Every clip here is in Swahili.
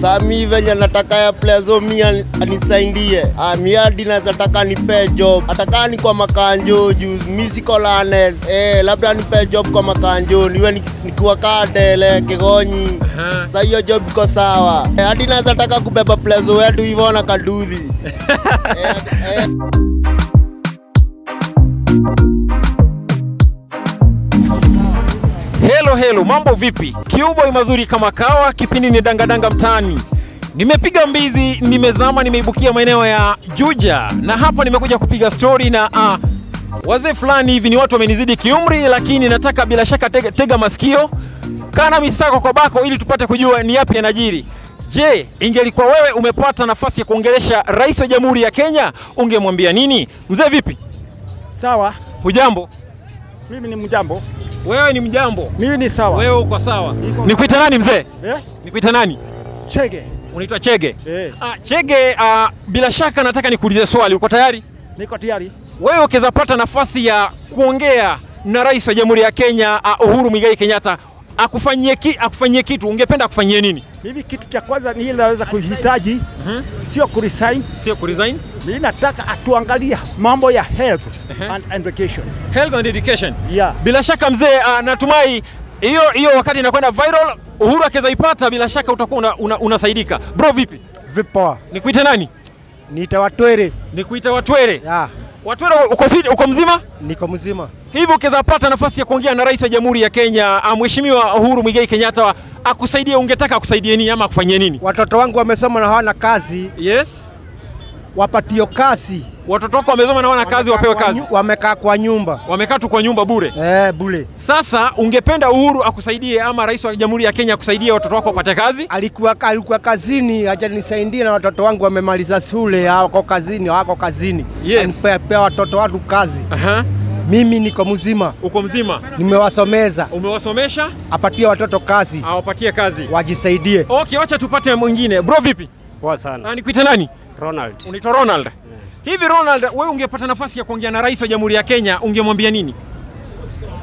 Saa mi venye nataka ya plezo mi anisaindie anisaidie. Ah, mi hadi naweza taka nipe job. Ataka ni kwa makanjo juu mi siko lanet. Eh, labda nipe job kwa makanjo niwe ni- nikiwa kadele kigonyi. Sasa hiyo job iko sawa. Eh, hadi naweza taka kubeba plezo wetu hivyo na kaduthi. eh, eh. Hello mambo vipi? Kiuboy mazuri kama kawa, kipindi ni dangadanga mtaani. Nimepiga mbizi, nimezama, nimeibukia maeneo ya Juja na hapa nimekuja kupiga story na uh, wazee fulani hivi. Ni watu wamenizidi kiumri, lakini nataka bila shaka tega, tega masikio, kana misako kwa bako ili tupate kujua ni yapi yanajiri. Je, ingelikuwa wewe umepata nafasi ya kuongelesha rais wa jamhuri ya Kenya, ungemwambia nini? Mzee vipi? Sawa, Hujambo? mimi ni mjambo, Wewe ni mjambo? mimi ni sawa. Wewe uko sawa? Nikuita nani mzee? Eh? Nikuita nani? Chege. Unaitwa Chege? Eh, Ah, Chege, ah, bila shaka nataka nikuulize swali. Uko tayari? niko tayari. Wewe ukiweza pata nafasi ya kuongea na rais wa Jamhuri ya Kenya ah, Uhuru Muigai Kenyatta akufanyie ki, akufanyie kitu, ungependa akufanyie nini? Mimi kitu cha kwanza ni ile naweza kuhitaji sio kuresign. Sio kuresign? Mimi nataka atuangalia mambo ya health uh -huh. and education. Health and education. Yeah. Bila shaka mzee, uh, natumai hiyo hiyo wakati inakwenda viral, Uhuru akiweza ipata, bila shaka utakuwa una, una, unasaidika. Bro, vipi? Vipoa. Nikuite nani? Niita Watwere. Nikuite Watwere. Ya, Watwere, uko fit, uko mzima? niko mzima. Hivi ukiweza pata nafasi ya kuongea na rais wa Jamhuri ya Kenya, ah, Mheshimiwa Uhuru Muigai Kenyatta akusaidie, ungetaka akusaidie nini ama akufanyie nini? Watoto wangu wamesoma na hawana kazi, Yes. wapatio kazi. Watoto wako wamesoma na hawana kazi, wapewe kazi, Wamekaa kwa nyumba. wamekaa tu kwa nyumba bure. Eh, bure. Sasa ungependa Uhuru akusaidie ama rais wa Jamhuri ya Kenya akusaidie watoto wako wapate kazi? Alikuwa, alikuwa kazini, hajanisaidia na watoto wangu wamemaliza shule, hawako kazini, hawako kazini. Yes. Anipea pea watoto watu kazi. Aha. Mimi niko mzima, Uko mzima, nimewasomeza, umewasomesha, apatie watoto kazi, awapatie kazi. wajisaidie. Okay, wacha tupate mwingine. Bro, vipi? Poa sana. Na nikuite nani? Ronald. Unaitwa Ronald. Yeah. Hivi Ronald, wewe ungepata nafasi ya kuongea na rais wa Jamhuri ya Kenya, ungemwambia nini?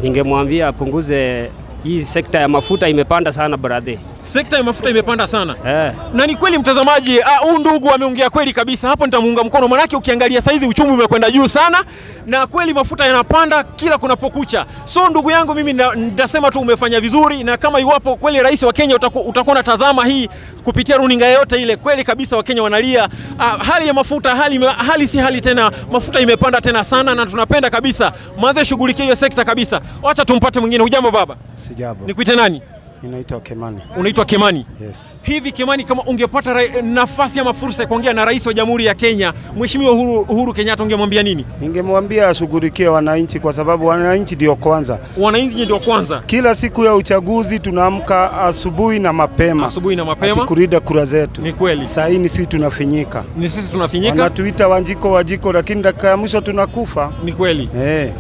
Ningemwambia apunguze hii sekta ya mafuta imepanda sana brother. Sekta ya mafuta imepanda sana. Eh, na ni kweli mtazamaji, ah, huyu ndugu ameongea kweli kabisa. Hapo nitamuunga mkono, manake ukiangalia saizi uchumi umekwenda juu sana, na kweli mafuta yanapanda kila kunapokucha. So ndugu yangu, mimi nitasema tu umefanya vizuri, na kama iwapo kweli rais wa Kenya utaku- utakuwa unatazama hii kupitia runinga yote ile, kweli kabisa Wakenya wanalia ah, hali ya mafuta, hali, hali si hali tena, mafuta imepanda tena sana, na tunapenda kabisa mwanze shughulikia hiyo sekta kabisa. Wacha tumpate mwingine. Hujambo baba, Sijabo. nikuite nani? Ninaitwa Kemani. Unaitwa Kemani? Yes. Hivi Kemani, kama ungepata nafasi ama fursa ya kuongea na rais wa Jamhuri ya Kenya Mheshimiwa Uhuru, Uhuru Kenyatta, ungemwambia nini? Ningemwambia ashughulikie wananchi kwa sababu wananchi ndio kwanza. Wananchi ndio kwanza, Kila siku ya uchaguzi tunaamka asubuhi na mapema asubuhi na mapema. tukurida kura zetu. Ni kweli, Saa hii ni sisi tunafinyika, ni sisi tunafinyika. wanatuita Wanjiko Wajiko, lakini dakika ya mwisho tunakufa. Ni kweli. Eh,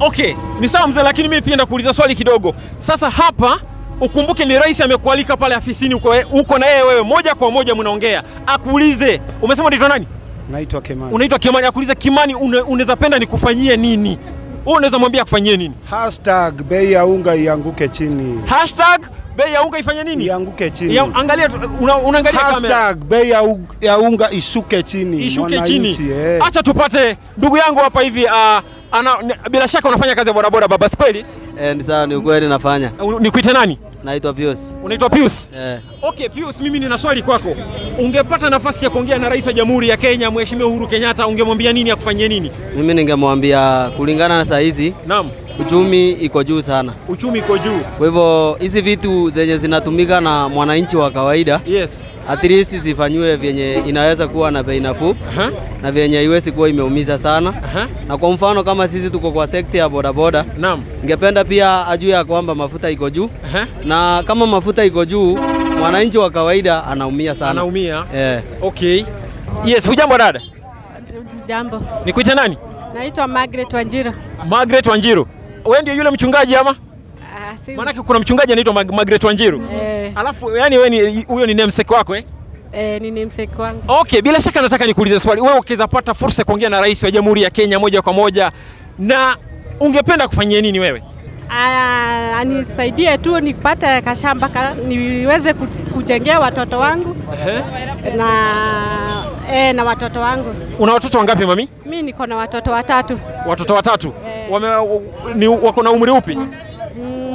Okay, ni sawa mzee, lakini mimi pia nakuuliza swali kidogo. Sasa hapa ukumbuke ni rais amekualika pale afisini, uko, uko na yeye wewe moja kwa moja mnaongea, akuulize, umesema unaitwa nani? naitwa Kimani. Unaitwa Kimani, akuulize Kimani, unaweza penda nikufanyie nini? Wewe unaweza mwambia akufanyie nini? Hashtag bei ya unga ianguke chini, Hashtag bei ya unga ifanye nini? ianguke chini. Ya, angalia una, unaangalia kamera. Hashtag bei ya, ya unga ishuke chini, ishuke chini. eh. Acha tupate ndugu yangu hapa hivi uh, ana, bila shaka unafanya kazi ya bodaboda baba, si kweli? Eh, ni sawa, ni ukweli nafanya. Nikuite nani? Naitwa Pius. Unaitwa Pius? Eh, Okay, Pius, mimi nina swali kwako. Ungepata nafasi ya kuongea na rais wa Jamhuri ya Kenya Mheshimiwa Uhuru Kenyatta, ungemwambia nini akufanyie nini? mimi ningemwambia kulingana na saa hizi Naam, uchumi iko juu sana, uchumi iko juu. kwa hivyo hizi vitu zenye zinatumika na mwananchi wa kawaida Yes. At least zifanywe vyenye inaweza kuwa na bei nafuu uh -huh. na vyenye iwezi kuwa imeumiza sana. uh -huh. Na kwa mfano kama sisi tuko kwa sekta ya bodaboda, Naam. ningependa pia ajue ya kwamba mafuta iko juu, uh -huh. na kama mafuta iko juu, mwananchi wa kawaida anaumia sana. Anaumia. Eh. Okay. Yes, hujambo dada? Jambo, Nikuita nani? naitwa Margaret Wanjiro. Margaret Wanjiru. Wewe ndio yule mchungaji ama? Ah, si, Maanake kuna mchungaji anaitwa Margaret Wanjiru. eh, Alafu yani wewe ni huyo ni namesake wako eh? eh, ni namesake wangu. Okay, bila shaka nataka nikuulize swali. Wewe ukiweza pata fursa ya kuongea na rais wa Jamhuri ya Kenya moja kwa moja na ungependa kufanyia nini wewe? Ah, anisaidie tu nipate kashamba ka, niweze kujengea watoto wangu na eh, na watoto wangu. Una watoto wangapi mami? Mi niko na watoto watatu. Watoto watatu. Wame, ni, wako na umri upi?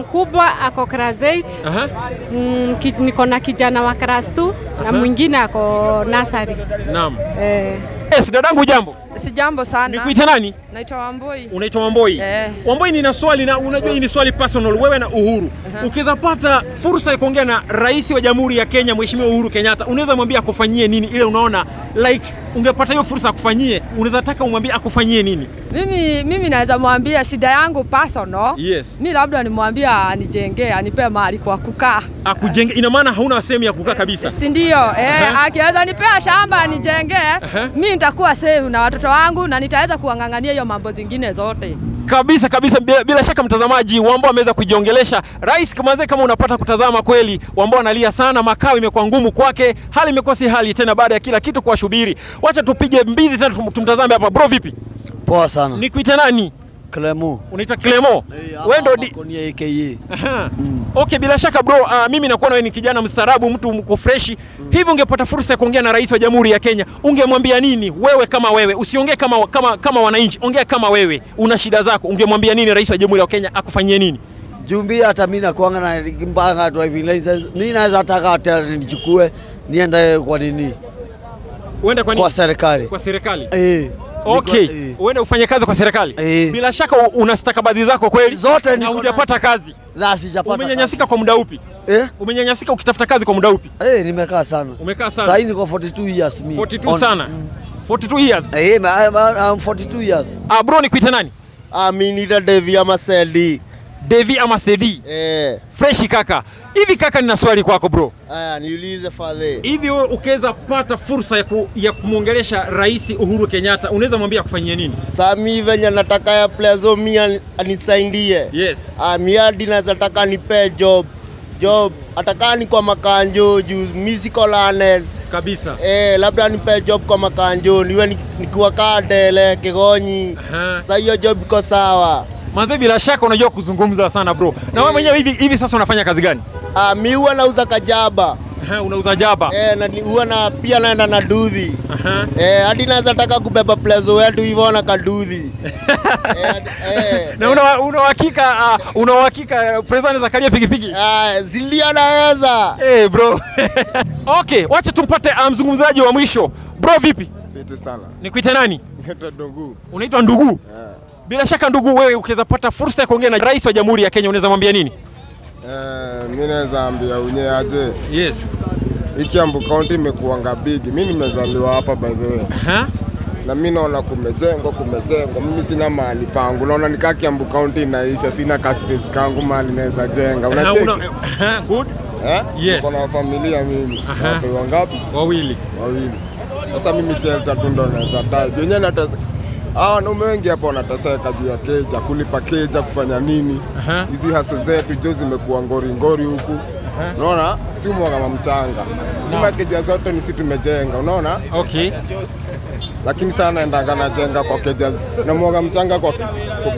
Mkubwa ako class 8 Uh -huh. mm, ki, niko na kijana wa class 2 uh -huh. na mwingine ako nursery. Naam. Eh, Yes, dadangu jambo. Sijambo sana. Nikuita nani? Naitwa Wamboi. Unaitwa Wamboi. Eh. Wamboi, nina swali na unajua hii ni swali personal, wewe na Uhuru. Uh Ukiweza pata fursa ya kuongea na rais wa Jamhuri ya Kenya Mheshimiwa Uhuru Kenyatta, unaweza mwambia akufanyie nini? Ile unaona like ungepata hiyo fursa akufanyie, unaweza taka umwambie akufanyie nini? Mimi, mimi naweza mwambia shida yangu personal. Yes. Mi labda nimwambia anijengee, anipe mahali kwa kukaa. Akujenge, ina maana hauna sehemu ya kukaa kabisa. Si ndio? Eh, akiweza nipea shamba anijengee, mi nitakuwa safe na watoto wangu na nitaweza kuwang'ang'ania hiyo mambo zingine zote. Kabisa kabisa bila, bila shaka mtazamaji wambao ameweza kujiongelesha. Rais kamaze kama unapata kutazama kweli wambao analia sana makao imekuwa ngumu kwake. Hali imekuwa si hali tena baada ya kila kitu kuwashubiri wacha tupige mbizi tena tumtazame hapa. Bro vipi? Poa sana. nikuite nani Clemo. unaitwa Clemo wewe ndo. Konia AKA. Mm. Okay, bila shaka bro, uh, mimi nakuwa na wewe ni kijana mstaarabu, mtu mko fresh. Mm. Hivi ungepata fursa ya kuongea na rais wa Jamhuri ya Kenya, ungemwambia nini wewe kama wewe? Usiongee kama kama kama wananchi, ongea kama wewe. Una shida zako, ungemwambia nini rais wa Jamhuri ya Kenya akufanyie nini? Jumbi hata mimi nakuanga na mpanga driving license. Mimi naweza taka hata nichukue niende kwa nini? Uende kwa nini? Kwa serikali. Kwa serikali. Eh. Okay, Niko- eh. uende ufanye kazi kwa serikali. Eh. Bila shaka una stakabadhi zako kweli? Zote na hujapata kazi. La sijapata. Umenyanyasika kwa muda upi? Eh? Umenyanyasika ukitafuta kazi kwa muda upi? Eh, nimekaa sana. Umekaa sana. Sasa niko 42 years mimi. 42 On- sana. Mm. 42 years. Eh, I'm, I'm 42 years. Ah, bro nikuite nani? Ah, mimi ni Devi ama Sedi. Devi ama Sedi? Eh, Freshi kaka. Hivi kaka, nina swali kwako bro. aya niulize fadhe. Hivi wewe ukiweza pata fursa ya, ku, ya kumwongelesha Rais Uhuru Kenyatta, unaweza mwambia akufanyie nini? Sami venye nataka ya plezo mi ani- anisaidie. Yes. Ah, mi hadi naweza taka nipe job. Job atakaa ni kwa makanjo juu musical siko learned. Kabisa. Eh, labda nipe job kwa makanjo niwe ni- nikiwa kaa Dele Kigonyi. Sasa hiyo job iko sawa. Manze, bila shaka unajua kuzungumza sana bro. Na wewe mwenyewe hivi hivi sasa unafanya kazi gani? Ah, mi huwa nauza kajaba. Aha, unauza jaba. Eh, na huwa na pia naenda na dudhi. Aha. Eh, hadi naweza taka kubeba plezo wetu hivyo na kadudhi. eh, eh, Na una una uhakika uh, una uhakika president za kalia pikipiki? ah, zilia naweza. Eh bro. okay, wacha tumpate uh, mzungumzaji wa mwisho. Bro vipi? Fiti sana. Nikuite nani? Ngeta Ndugu. Unaitwa ndugu? Bila shaka ndugu, wewe ukiweza pata fursa ya kuongea na rais wa Jamhuri ya Kenya unaweza mwambia nini? Eh, mimi naweza ambia unye aje. Yes. Hii Kiambu County imekuanga big. Mimi nimezaliwa hapa by the way. Aha. Na mimi naona kumejengwa kumejengwa. Mimi sina mahali pangu. Naona nikaa Kiambu County inaisha, sina ka space kangu mahali naweza jenga. Unacheki? una- aha, Good. Eh? Yes. Niko na familia mimi. Aha. Wangapi? Wawili. Wawili. Sasa mimi shelter tu ndo naweza dai. Jenye Hawa wanaume wengi hapa wanateseka juu ya keja, kulipa keja, kufanya nini? Hizi haso zetu jo zimekuwa ngori ngori huku, unaona, si mwaga mchanga zima keja zote ni si tumejenga, unaona, Okay. lakini sana naendanga najenga kwa keja na mwaga mchanga kwa,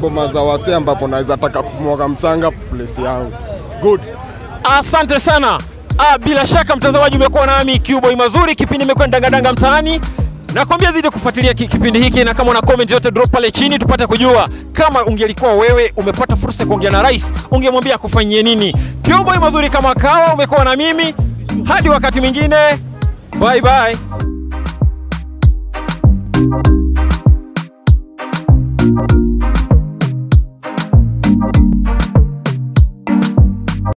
boma za wase ambapo naweza taka kumwaga mchanga place yangu. Good. Asante sana. Ah, bila shaka mtazamaji umekuwa nami Qboy mazuri, kipindi imekuwa dangadanga mtaani. Nakwambia zidi kufuatilia kipindi hiki, na kama una comment yote drop pale chini tupate kujua kama ungelikuwa wewe umepata fursa ya kuongea na rais, ungemwambia akufanyie nini? kiomboi mazuri kama kawa, umekuwa na mimi hadi wakati mwingine, bye bye. thank you